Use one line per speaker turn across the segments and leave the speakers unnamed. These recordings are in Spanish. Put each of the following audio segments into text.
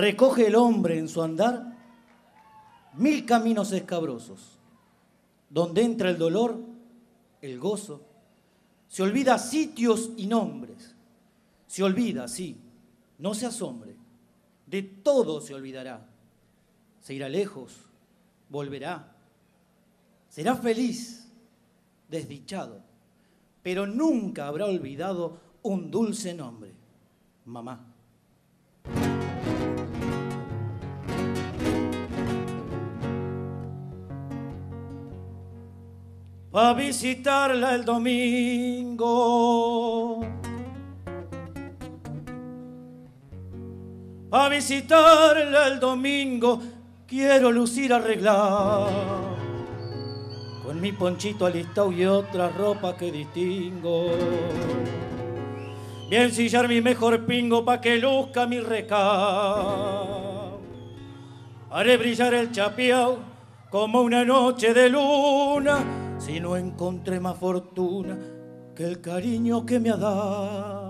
Recoge el hombre en su andar mil caminos escabrosos. Donde entra el dolor, el gozo, se olvida sitios y nombres. Se olvida, sí, no se asombre. De todo se olvidará. Se irá lejos, volverá. Será feliz, desdichado, pero nunca habrá olvidado un dulce nombre, mamá. A visitarla el domingo. A visitarla el domingo quiero lucir arreglar con mi ponchito alistado y otra ropa que distingo. Bien sillar mi mejor pingo pa' que luzca mi recao. Haré brillar el chapeao como una noche de luna si no encontré más fortuna que el cariño que me ha dado.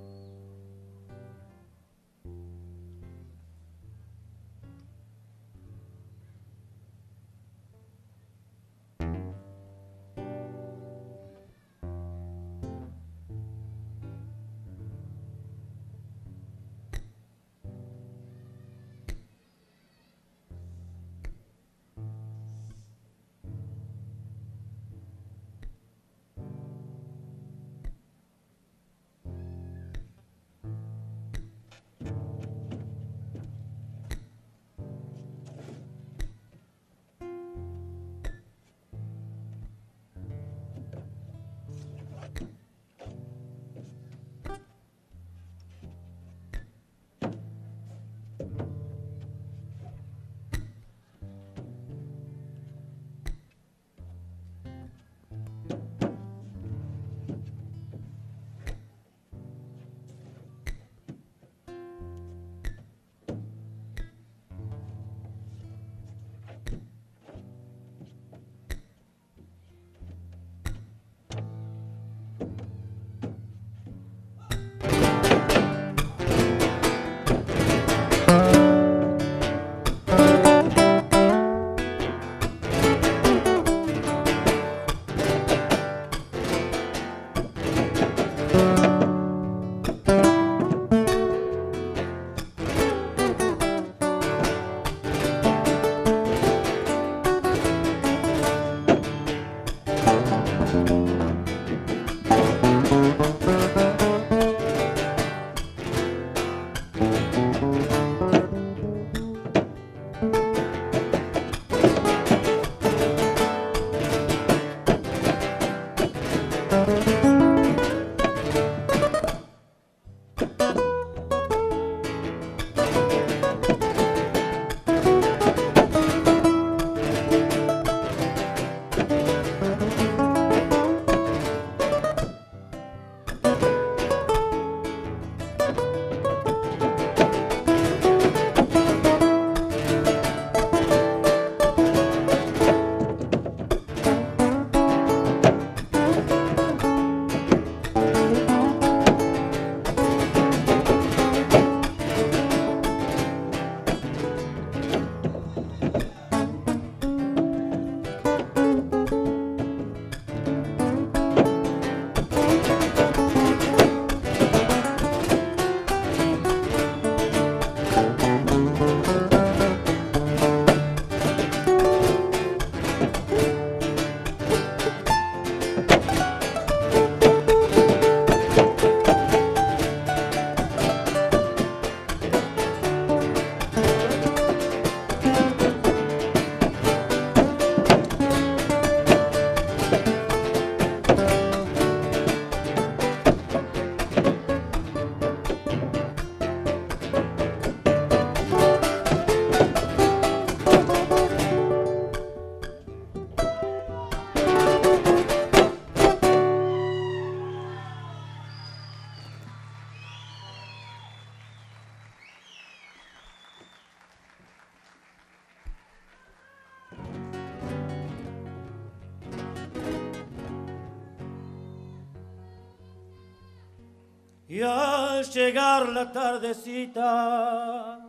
Y al llegar la tardecita,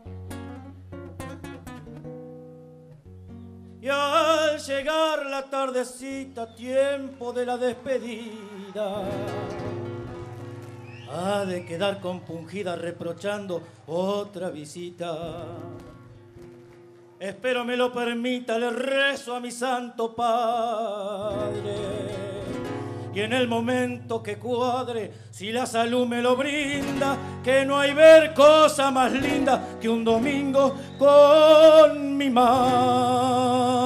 y al llegar la tardecita, tiempo de la despedida, ha de quedar compungida reprochando otra visita. Espero me lo permita, le rezo a mi santo Padre y en el momento que cuadre, si la salud me lo brinda, que no hay ver cosa más linda que un domingo con mi madre.